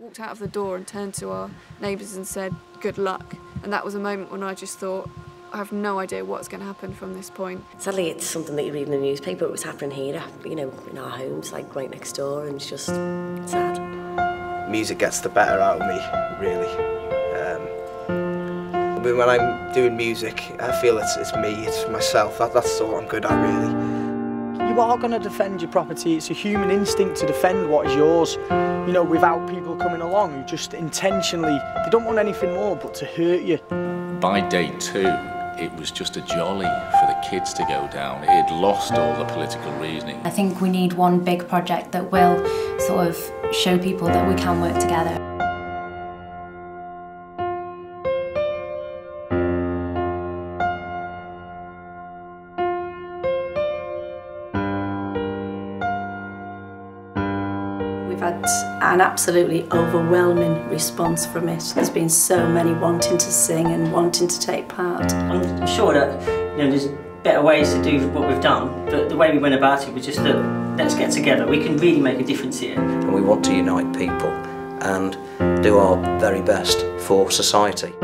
walked out of the door and turned to our neighbours and said, good luck. And that was a moment when I just thought, I have no idea what's going to happen from this point. Sadly, it's something that you read in the newspaper. It was happening here, you know, in our homes, like right next door, and it's just sad. Music gets the better out of me, really. Um, when I'm doing music, I feel it's, it's me, it's myself. That, that's all I'm good at, really. You are going to defend your property. It's a human instinct to defend what is yours, you know, without people coming along who just intentionally, they don't want anything more but to hurt you. By day two, it was just a jolly for the kids to go down. It had lost all the political reasoning. I think we need one big project that will sort of show people that we can work together. We've had an absolutely overwhelming response from it. There's been so many wanting to sing and wanting to take part. I'm sure that you know, there's better ways to do what we've done, but the way we went about it was just that let's get together. We can really make a difference here. And we want to unite people and do our very best for society.